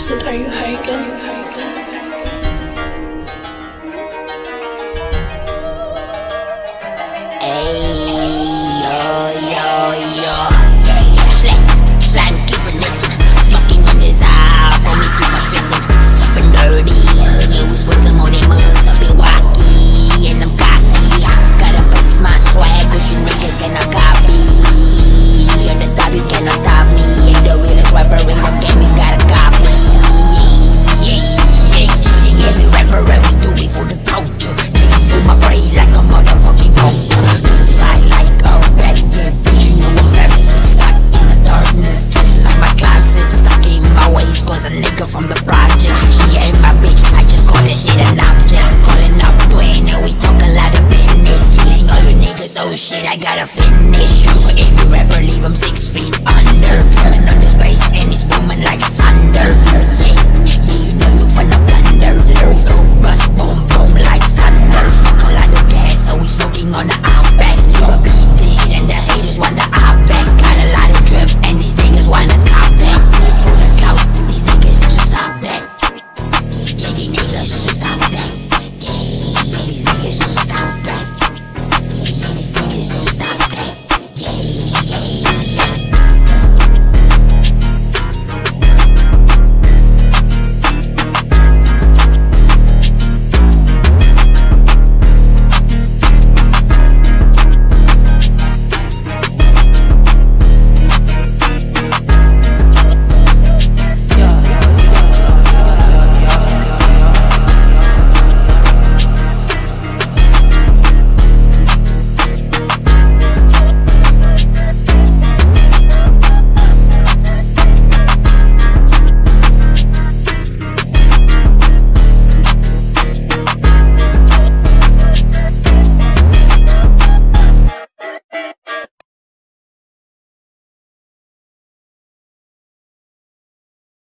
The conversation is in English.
said, Are you hiking? shit I gotta finish.